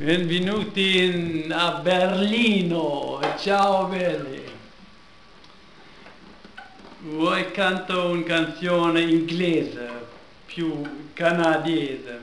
Benvenuti in, a Berlino, ciao belli. Voi canto una canzone inglese, più canadese.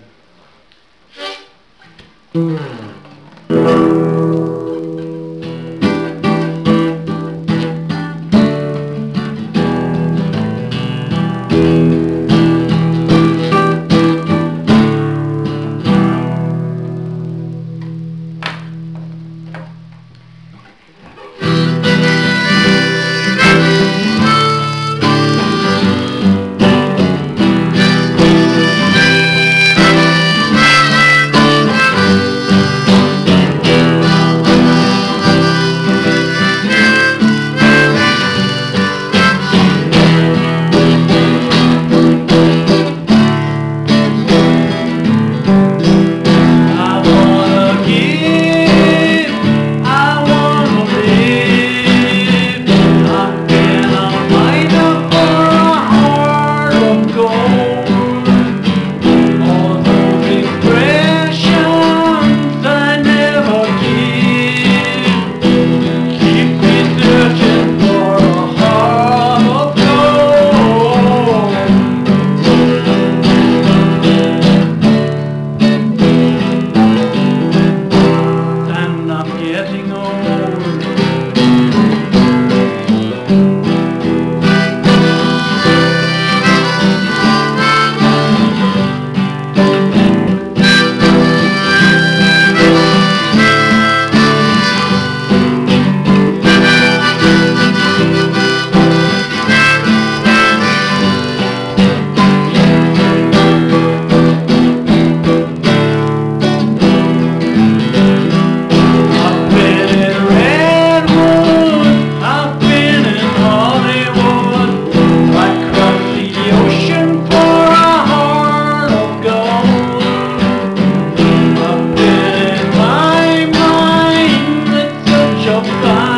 好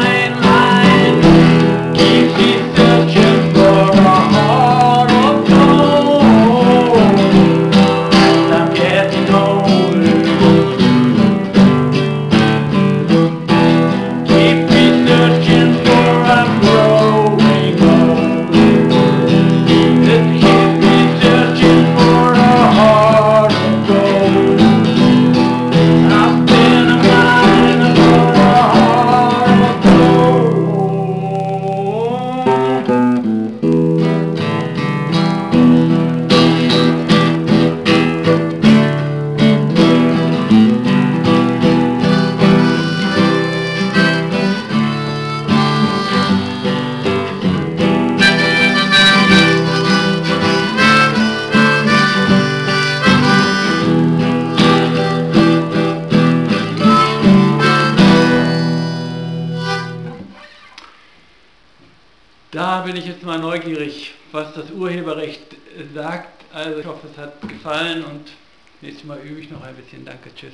Da bin ich jetzt mal neugierig, was das Urheberrecht sagt. Also ich hoffe, es hat gefallen und nächstes Mal übe ich noch ein bisschen. Danke, tschüss.